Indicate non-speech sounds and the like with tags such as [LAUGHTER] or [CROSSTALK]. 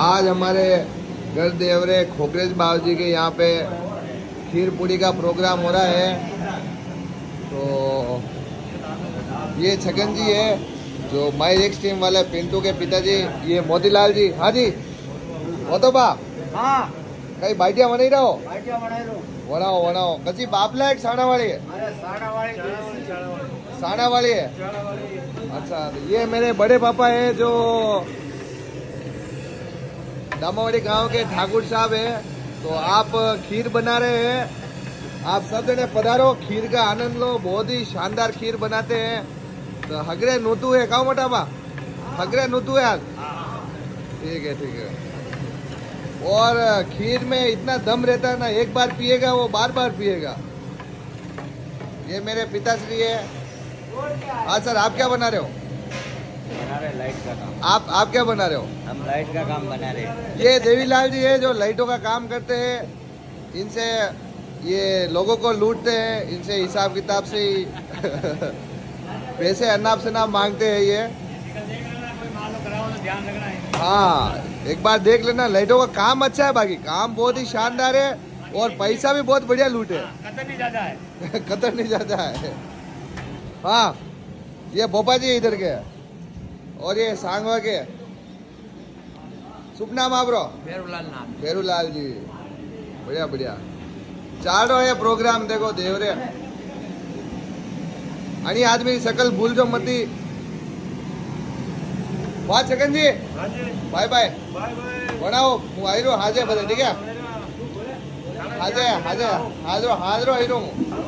आज हमारे घर देवरे खोकरेज बाबू के यहाँ पे खीर पूरी का प्रोग्राम हो रहा है तो ये छगन जी है जो माई एक्स टीम वाले पिंटू के पिताजी ये मोतीलाल जी हाँ जी वो तो बा હા કઈ બાટિયા બનાવી રહો ભાટિયા બનાવેલું વણાવો વણાવો પછી બાપલા એક સાણાવાળી है અરે સાડાવાળી દેશી साणावाड़ी है अच्छा तो ये मेरे बड़े पापा है जो दामावाड़ी गाँव के ठाकुर साहब है तो आप खीर बना रहे हैं। आप सब जने पधारो, खीर का आनंद लो, बहुत ही शानदार खीर बनाते हैं। तो हगरे नूतू है काउ मोटा बा। हगरे नूतू है आज। ठीक है ठीक है। और खीर में इतना दम रहता है ना, एक बार पिएगा, वो बार बार पिएगा। ये मेरे पिताश्री है। हाँ सर, आप क्या बना रहे हो? लाइट का काम। आप आप क्या बना रहे हो? हम लाइट का काम बना रहे हैं। ये देवीलाल जी है जो लाइटों का काम करते हैं। इनसे ये लोगों को लूटते हैं इनसे हिसाब किताब से ही। [LAUGHS] पैसे अनाप शनाप मांगते हैं ये। हाँ एक बार देख लेना लाइटों का काम अच्छा है बाकी। काम बहुत ही शानदार है और पैसा भी बहुत बढ़िया लूट है। कतर नहीं ज़्यादा है। [LAUGHS] कतर नहीं जाता है। हाँ ये भोपा जी इधर के हैं। और ये सांगवा के शुभ नाम आपरो ભેરુલાલ નામ बेरूलाल जी बढ़िया बढ़िया चाल रहा है प्रोग्राम देखो देवरे आणि आज मेरी सकल भूल जो मती वाह छगन जी बाय बाय बनाओ હું આયરો હાજે બધે ઠીક હે હાજે હાજે હાજરો હાજરો આયરો હું